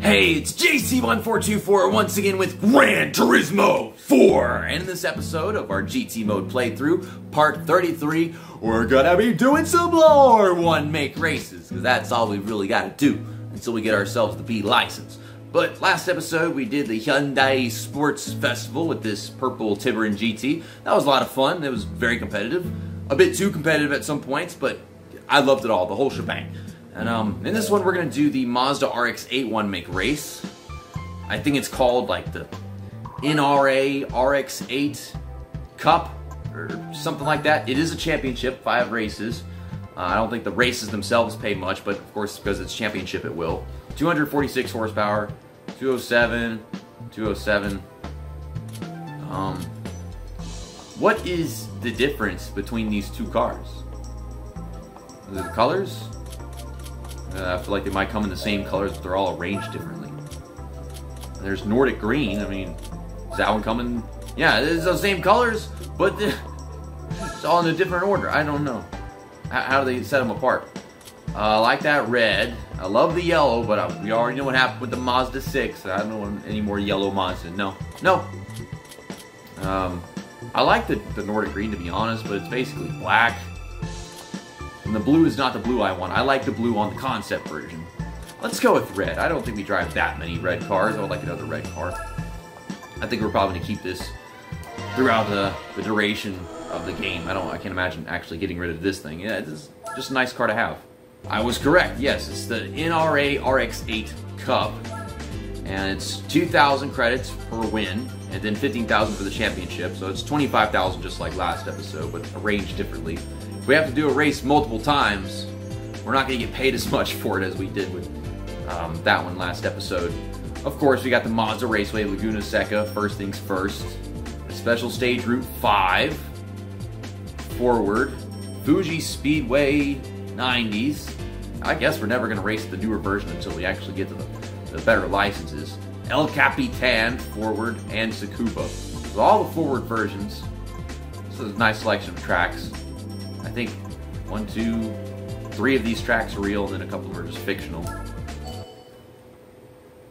Hey, it's JC1424 once again with Gran Turismo 4. And in this episode of our GT mode playthrough, part 33, we're gonna be doing some more one make races, because that's all we really gotta do until we get ourselves the B license. But last episode we did the Hyundai Sports Festival with this purple Tiburon GT. That was a lot of fun. It was very competitive. A bit too competitive at some points, but I loved it all, the whole shebang. And um, in this one, we're gonna do the Mazda RX-8 one make race. I think it's called like the NRA RX-8 Cup or something like that. It is a championship, five races. Uh, I don't think the races themselves pay much, but of course, because it's championship, it will. 246 horsepower, 207, 207. Um, what is the difference between these two cars? The colors? Uh, I feel like they might come in the same colors, but they're all arranged differently. There's Nordic green. I mean, is that one coming? Yeah, it's the same colors, but it's all in a different order. I don't know. How, how do they set them apart? Uh, I like that red. I love the yellow, but uh, we already know what happened with the Mazda 6. I don't know any more yellow Mazda. No. No. Um, I like the, the Nordic green, to be honest, but it's basically black. And the blue is not the blue I want. I like the blue on the concept version. Let's go with red. I don't think we drive that many red cars. I would like another red car. I think we're probably going to keep this throughout the, the duration of the game. I don't. I can't imagine actually getting rid of this thing. Yeah, it's just a nice car to have. I was correct. Yes, it's the NRA RX-8 Cup, and it's 2,000 credits per win, and then 15,000 for the championship. So it's 25,000 just like last episode, but arranged differently we have to do a race multiple times, we're not going to get paid as much for it as we did with um, that one last episode. Of course, we got the Mazda Raceway Laguna Seca, first things first. A special stage Route 5, forward. Fuji Speedway 90s. I guess we're never going to race the newer version until we actually get to the, the better licenses. El Capitan, forward, and Tsukuba. So all the forward versions. This is a nice selection of tracks. I think one, two, three of these tracks are real, and then a couple of them are just fictional.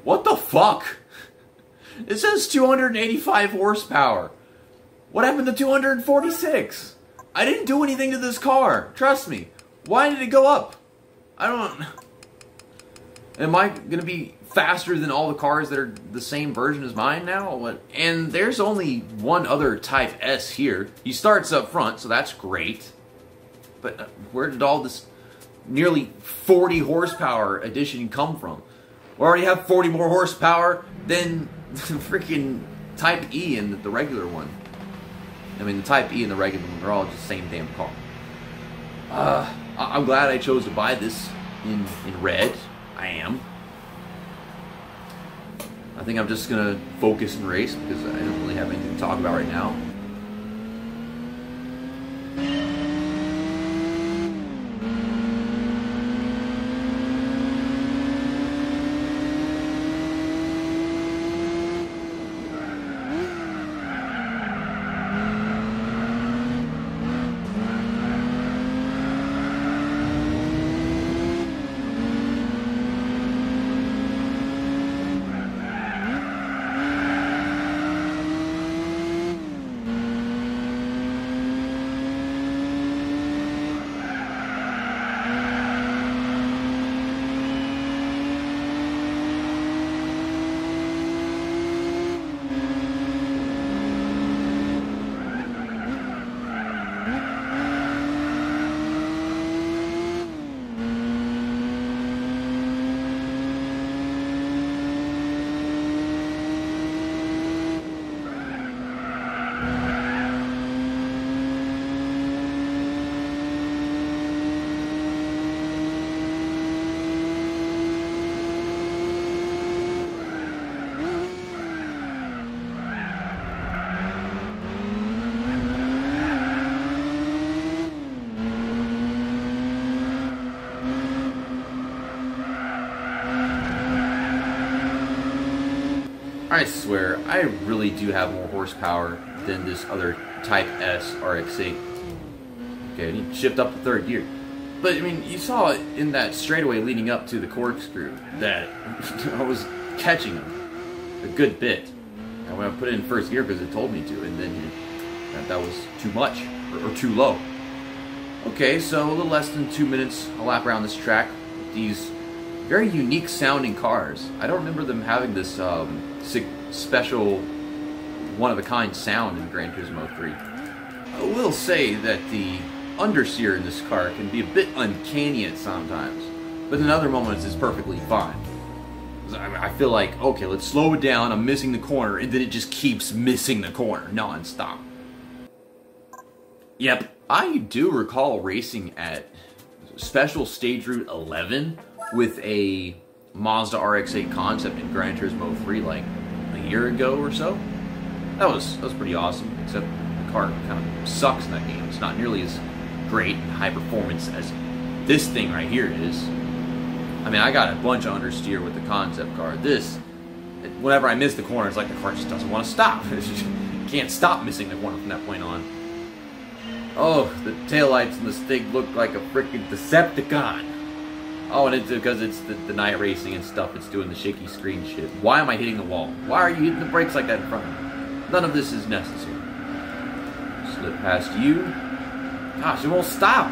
What the fuck? It says 285 horsepower. What happened to 246? I didn't do anything to this car. Trust me. Why did it go up? I don't... Am I going to be faster than all the cars that are the same version as mine now? And there's only one other Type S here. He starts up front, so that's great. But uh, where did all this nearly 40 horsepower addition come from? We already have 40 more horsepower than the freaking Type E and the regular one. I mean, the Type E and the regular one, they're all just the same damn car. Uh, I'm glad I chose to buy this in, in red. I am. I think I'm just going to focus and race because I don't really have anything to talk about right now. I swear, I really do have more horsepower than this other Type S RX-8. Okay, shift up to third gear. But I mean, you saw it in that straightaway leading up to the corkscrew that I was catching him a good bit. And when I put it in first gear because it told me to, and then that, that was too much or, or too low. Okay, so a little less than two minutes a lap around this track. These very unique sounding cars. I don't remember them having this um, special, one of a kind sound in Gran Turismo 3. I will say that the understeer in this car can be a bit uncanny at sometimes, but in other moments it's perfectly fine. I feel like, okay, let's slow it down, I'm missing the corner, and then it just keeps missing the corner non-stop. Yep, I do recall racing at Special Stage Route 11 with a Mazda RX-8 concept in Gran Turismo 3 like a year ago or so. That was that was pretty awesome, except the car kind of sucks in that game. It's not nearly as great and high performance as this thing right here is. I mean, I got a bunch of understeer with the concept car. This, whenever I miss the corner, it's like the car just doesn't want to stop. It can't stop missing the corner from that point on. Oh, the taillights in this thing look like a freaking Decepticon. Oh, and it's because it's the, the, night racing and stuff. It's doing the shaky screen shit. Why am I hitting the wall? Why are you hitting the brakes like that in front of me? None of this is necessary. Slip past you. Gosh, it won't stop.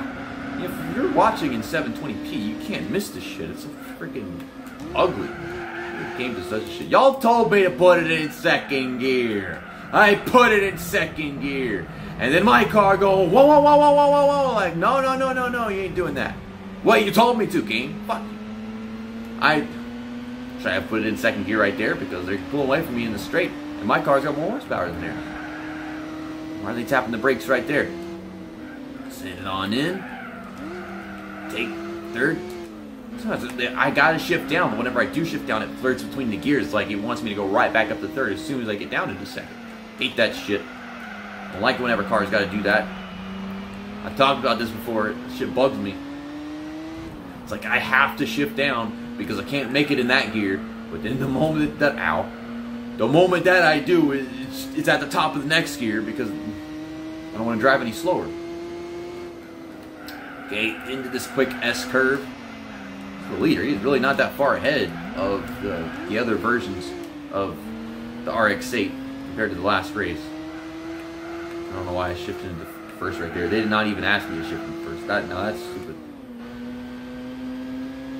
If you're watching in 720p, you can't miss this shit. It's a freaking ugly. It came to such shit. Y'all told me to put it in second gear. I put it in second gear. And then my car go, whoa, whoa, whoa, whoa, whoa, whoa, whoa. Like, no, no, no, no, no, you ain't doing that. Well, you told me to, game. Fuck I should I have put it in second gear right there because they're pulling away from me in the straight, and my car's got more horsepower than theirs. Why are they tapping the brakes right there? Send it on in. Take third. I gotta shift down, but whenever I do shift down, it flirts between the gears. like it wants me to go right back up to third as soon as I get down into second. Hate that shit. I Don't like whenever cars gotta do that. I've talked about this before. Shit bugs me. It's like I have to shift down because I can't make it in that gear. But then the moment that, ow, the moment that I do, it's, it's at the top of the next gear because I don't want to drive any slower. Okay, into this quick S curve. The leader, he's really not that far ahead of the, the other versions of the RX-8 compared to the last race. I don't know why I shifted into first right there. They did not even ask me to shift into first. That, no, that's stupid.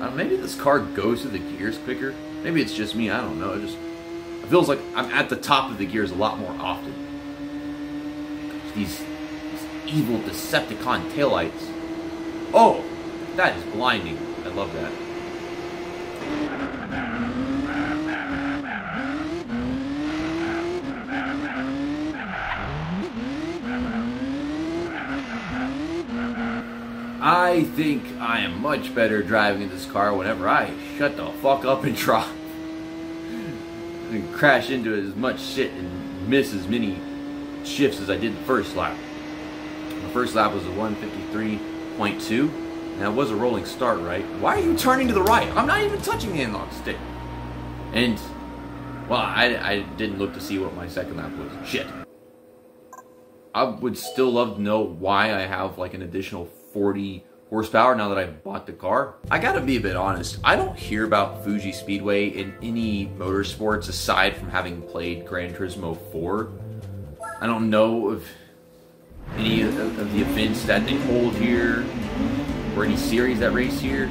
Uh, maybe this car goes through the gears quicker. Maybe it's just me. I don't know. It just it feels like I'm at the top of the gears a lot more often. These, these evil Decepticon taillights. Oh, that is blinding. I love that. I think I am much better driving in this car whenever I shut the fuck up and drive. and crash into as much shit and miss as many shifts as I did the first lap. The first lap was a 153.2, and that was a rolling start, right? Why are you turning to the right? I'm not even touching the analog stick. And, well, I, I didn't look to see what my second lap was. Shit. I would still love to know why I have like an additional 40 horsepower now that I've bought the car. I gotta be a bit honest, I don't hear about Fuji Speedway in any motorsports aside from having played Gran Turismo 4. I don't know of any of, of the events that they hold here or any series that race here.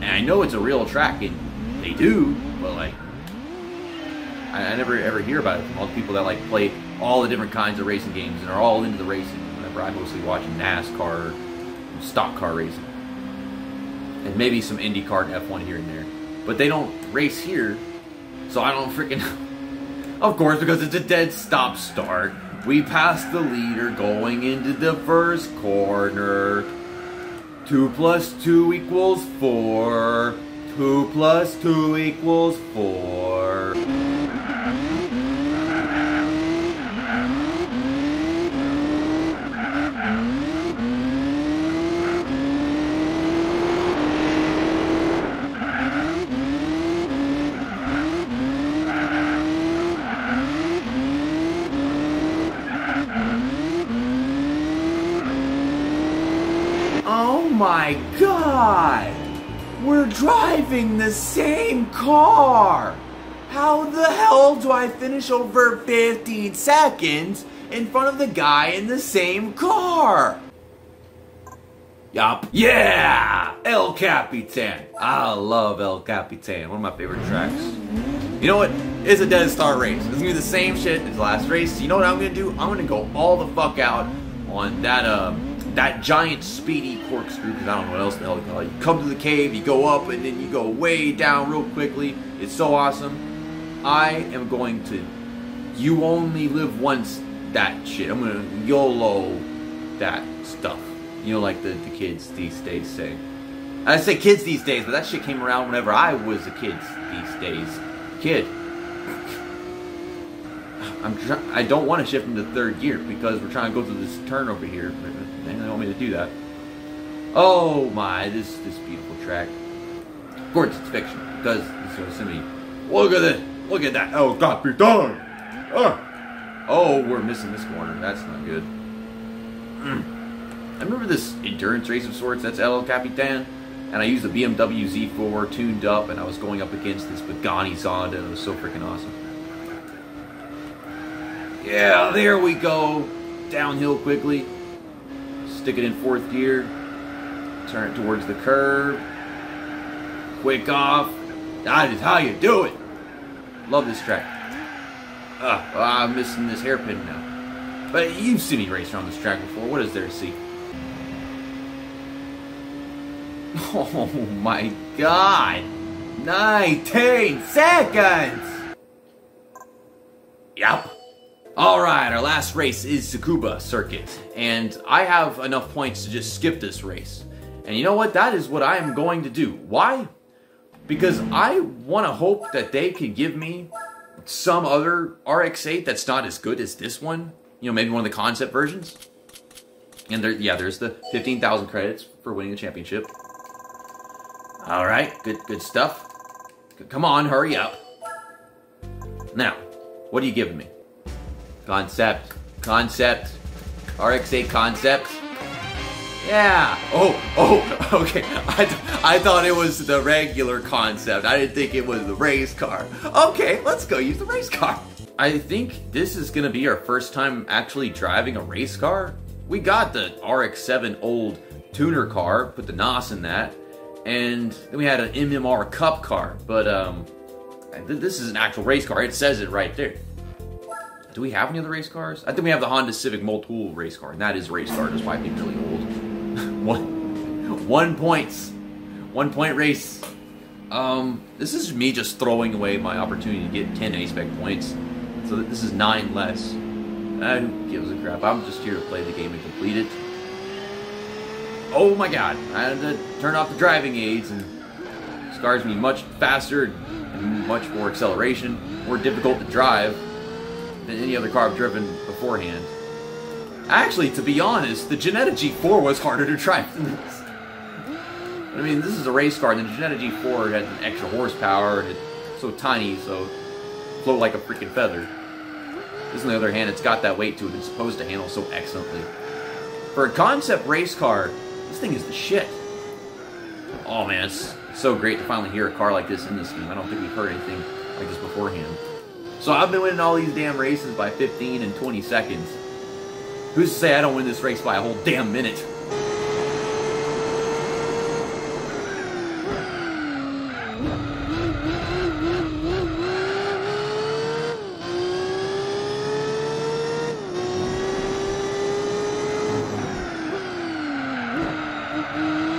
And I know it's a real track and they do, but like I, I never ever hear about it from all the people that like play all the different kinds of racing games and are all into the racing whenever I mostly watch NASCAR stock car racing. And maybe some IndyCar and F1 here and there. But they don't race here, so I don't freaking... of course, because it's a dead stop start. We pass the leader going into the first corner. 2 plus 2 equals 4. 2 plus 2 equals 4. Oh my god! We're driving the same car! How the hell do I finish over 15 seconds in front of the guy in the same car? Yup. Yeah! El Capitan. I love El Capitan. One of my favorite tracks. You know what? It's a Dead Star race. It's gonna be the same shit as the last race. You know what I'm gonna do? I'm gonna go all the fuck out on that um that giant speedy corkscrew because I don't know what else the hell to call it. You come to the cave, you go up, and then you go way down real quickly. It's so awesome. I am going to. You only live once. That shit. I'm gonna YOLO that stuff. You know, like the, the kids these days say. I say kids these days, but that shit came around whenever I was a kid these days. Kid. I'm try- I don't want to shift into third gear because we're trying to go through this turn over here. They don't want me to do that. Oh my, this this beautiful track. Of course it's fiction because it's Yosemite. Look at it. Look at that. Oh, Capitan. Oh. oh, we're missing this corner. That's not good. Mm. I remember this endurance race of sorts. That's El Capitan. And I used the BMW Z4 tuned up, and I was going up against this Pagani Zonda, and it was so freaking awesome. Yeah, there we go. Downhill quickly. Stick it in fourth gear. Turn it towards the curve. Quick off. That is how you do it. Love this track. Ah, I'm missing this hairpin now. But you've seen me race around this track before. What is there to see? Oh my god! 19 seconds! Yep. Alright, our last race is Tsukuba Circuit, and I have enough points to just skip this race. And you know what? That is what I am going to do. Why? Because I want to hope that they can give me some other RX-8 that's not as good as this one. You know, maybe one of the concept versions. And there, yeah, there's the 15,000 credits for winning the championship. All right, good, good stuff. Come on, hurry up. Now, what are you giving me? Concept, concept, RX-8 concept. Yeah. Oh, oh, okay. I, th I thought it was the regular concept. I didn't think it was the race car. Okay, let's go use the race car. I think this is gonna be our first time actually driving a race car. We got the RX-7 old tuner car, put the NOS in that, and then we had an MMR Cup car, but um, this is an actual race car. It says it right there. Do we have any other race cars? I think we have the Honda Civic Motul race car, and that is race car, despite being really old. one, one points, one point race. Um, this is me just throwing away my opportunity to get 10 A-Spec points. So this is nine less. Uh, who gives a crap? I'm just here to play the game and complete it. Oh my god, I had to turn off the driving aids and scars me much faster and much more acceleration, more difficult to drive than any other car I've driven beforehand. Actually, to be honest, the Ginetta G4 was harder to drive than this. I mean, this is a race car, and the Ginetta G4 had an extra horsepower, and it's so tiny, so float like a freaking feather. This, on the other hand, it's got that weight to it, it's supposed to handle so excellently. For a concept race car, this thing is the shit. Oh man, it's so great to finally hear a car like this in this game. I don't think we've heard anything like this beforehand. So I've been winning all these damn races by 15 and 20 seconds. Who's to say I don't win this race by a whole damn minute?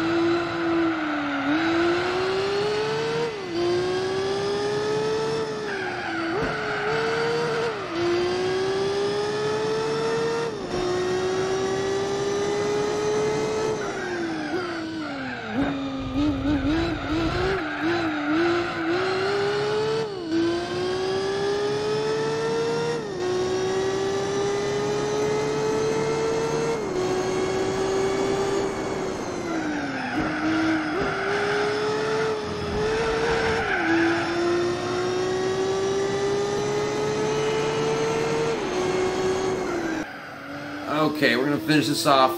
Okay, we're gonna finish this off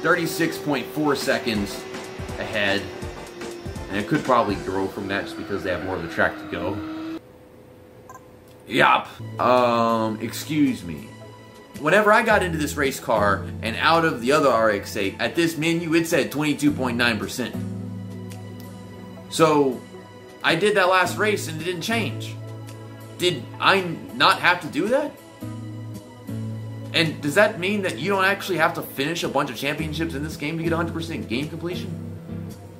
36.4 seconds ahead. And it could probably grow from that just because they have more of the track to go. Yup. Um, excuse me. Whenever I got into this race car and out of the other RX-8, at this menu it said 22.9%. So, I did that last race and it didn't change. Did I not have to do that? And does that mean that you don't actually have to finish a bunch of championships in this game to get 100% game completion?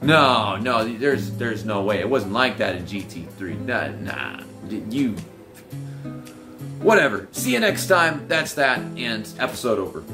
No, no, there's there's no way. It wasn't like that in GT3. Nah, nah. You whatever. See you next time. That's that and episode over.